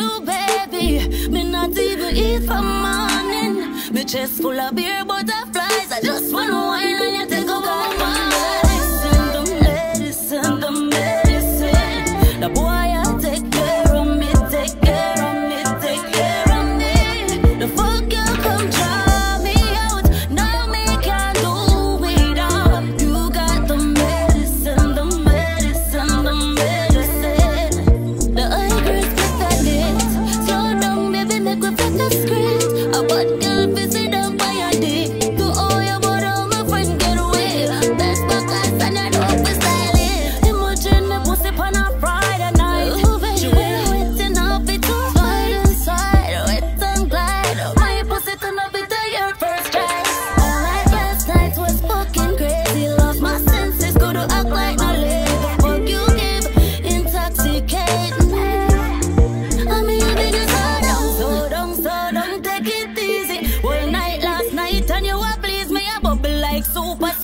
you, baby. Me not even eat for morning. Me chest full of beer, but I fly. So super